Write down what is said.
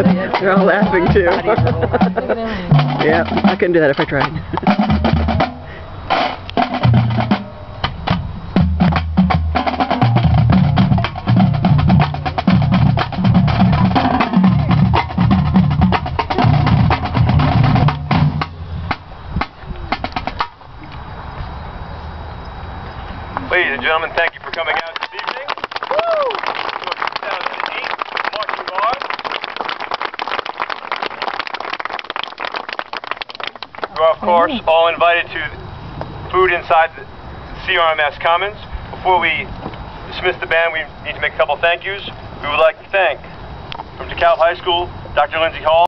They're all laughing too. yeah, I couldn't do that if I tried. Ladies and gentlemen, thank you for coming out this evening. Of oh, course, all invited to food inside the CRMS Commons. Before we dismiss the band, we need to make a couple thank yous. We would like to thank from DeKalb High School, Dr. Lindsay Hall.